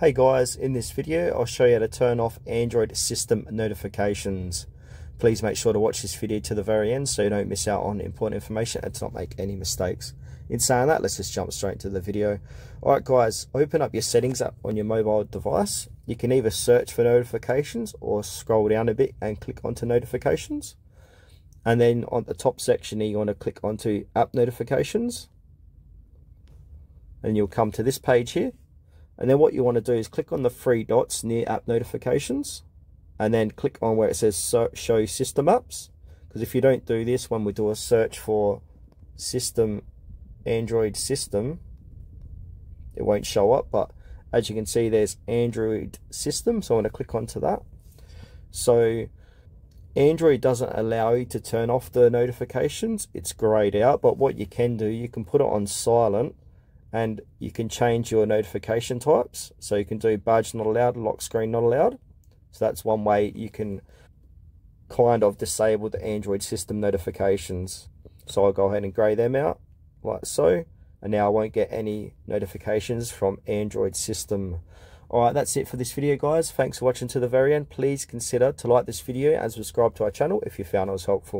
Hey guys, in this video I'll show you how to turn off Android system notifications. Please make sure to watch this video to the very end so you don't miss out on important information and to not make any mistakes. In saying that, let's just jump straight to the video. Alright guys, open up your settings app on your mobile device. You can either search for notifications or scroll down a bit and click onto notifications. And then on the top section you want to click onto app notifications. And you'll come to this page here and then what you want to do is click on the three dots near app notifications and then click on where it says show system apps. Because if you don't do this, when we do a search for system, Android system, it won't show up. But as you can see, there's Android system. So I want to click onto that. So Android doesn't allow you to turn off the notifications. It's grayed out. But what you can do, you can put it on silent and you can change your notification types. So you can do badge not allowed, lock screen not allowed. So that's one way you can kind of disable the Android system notifications. So I'll go ahead and grey them out like so. And now I won't get any notifications from Android system. Alright, that's it for this video guys. Thanks for watching to the very end. Please consider to like this video and subscribe to our channel if you found it was helpful.